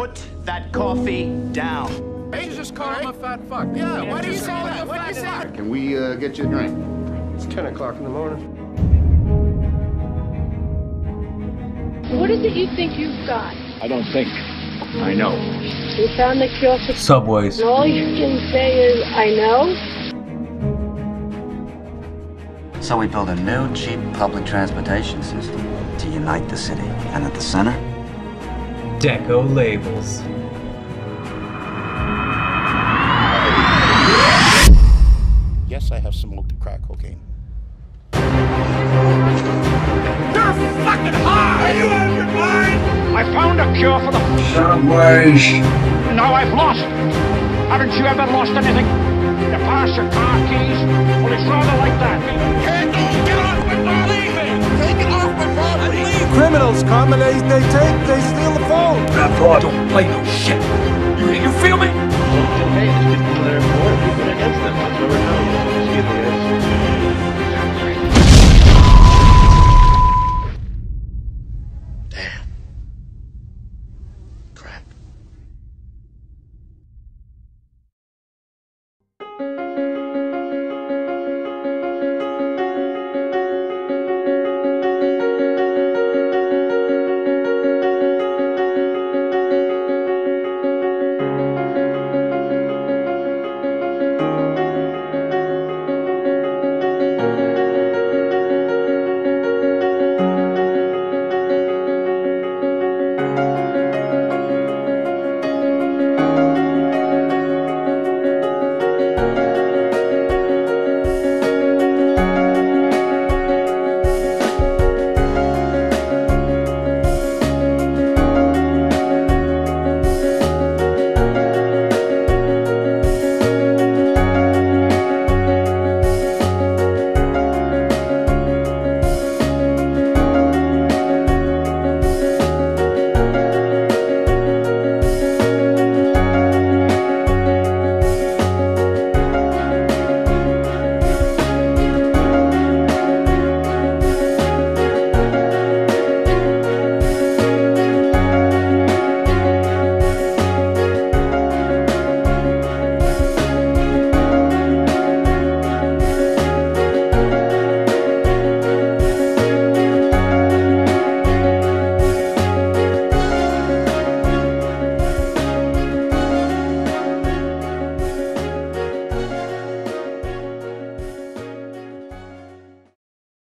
Put that coffee down. Hey, you just call him a fat fuck. Yeah, why do you say that? Why do you say? Can we uh, get you a drink? It's 10 o'clock in the morning. What is it you think you've got? I don't think. I know. You found the cure for Subways. and all you can say is, I know. So we built a new, cheap public transportation system to unite the city. And at the center, Deco labels. Yes, I have smoked crack cocaine. You're fucking high! Are you out of your mind? I found a cure for the. Subways. Now I've lost. Haven't you ever lost anything? You pass your car keys? come comedies they take, they steal the phone. That's I Don't play no shit. You, you feel me?